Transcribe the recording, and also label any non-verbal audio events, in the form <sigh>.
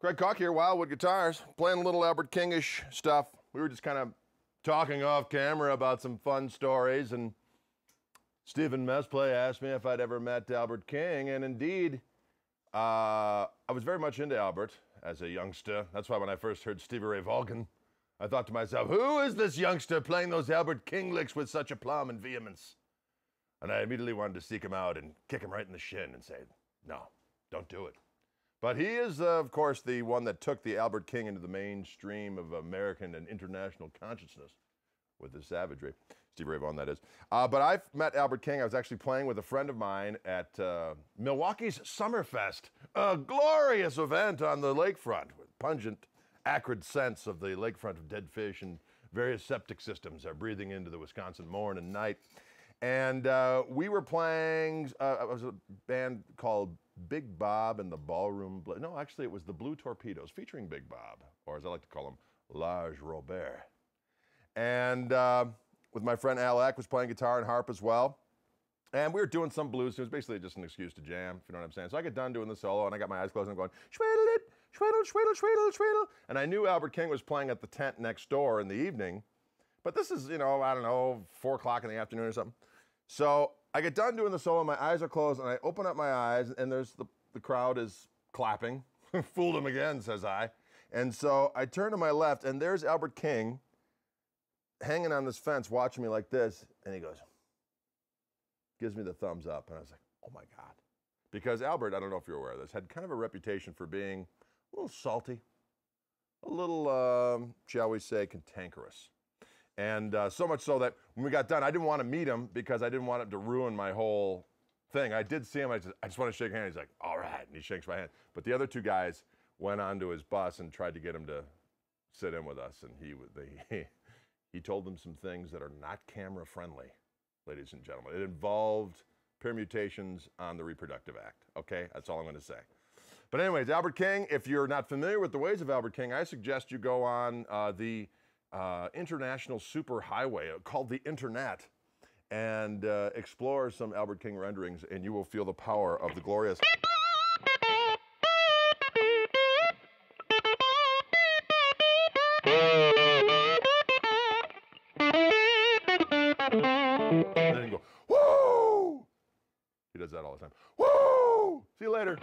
Greg Koch here, Wildwood Guitars, playing a little Albert Kingish stuff. We were just kind of talking off camera about some fun stories, and Stephen Mesplay asked me if I'd ever met Albert King, and indeed, uh, I was very much into Albert as a youngster. That's why when I first heard Stevie Ray Vaughan, I thought to myself, who is this youngster playing those Albert King licks with such aplomb and vehemence? And I immediately wanted to seek him out and kick him right in the shin and say, no, don't do it. But he is, uh, of course, the one that took the Albert King into the mainstream of American and international consciousness with his savagery. Steve Ray Vaughan, that is. Uh, but I've met Albert King. I was actually playing with a friend of mine at uh, Milwaukee's Summerfest, a glorious event on the lakefront with pungent, acrid scents of the lakefront of dead fish and various septic systems are breathing into the Wisconsin morn and night. And uh, we were playing, uh, it was a band called Big Bob and the Ballroom. Bl- no, actually, it was the Blue Torpedoes featuring Big Bob, or as I like to call him, Large Robert. And uh, with my friend Al Eck was playing guitar and harp as well. And we were doing some blues. It was basically just an excuse to jam, if you know what I'm saying. So I get done doing the solo, and I got my eyes closed, and I'm going, shweedle it, shweedle, shweedle, shweedle, shweedle. And I knew Albert King was playing at the tent next door in the evening. But this is, you know, I don't know, four o'clock in the afternoon or something. So I get done doing the solo, my eyes are closed, and I open up my eyes, and there's the, the crowd is clapping. <laughs> Fooled him again, says I. And so I turn to my left, and there's Albert King hanging on this fence watching me like this, and he goes, gives me the thumbs up. And I was like, oh my God. Because Albert, I don't know if you're aware of this, had kind of a reputation for being a little salty, a little, um, shall we say, cantankerous. And uh, so much so that when we got done, I didn't want to meet him because I didn't want him to ruin my whole thing. I did see him. I just, I just want to shake hands. He's like, all right. And he shakes my hand. But the other two guys went onto his bus and tried to get him to sit in with us. And he, they, <laughs> he told them some things that are not camera friendly, ladies and gentlemen. It involved permutations on the Reproductive Act. Okay? That's all I'm going to say. But, anyways, Albert King, if you're not familiar with the ways of Albert King, I suggest you go on uh, the uh, international superhighway called the Internet and uh, explore some Albert King renderings, and you will feel the power of the glorious. And then you go, woo! He does that all the time. Woo! See you later.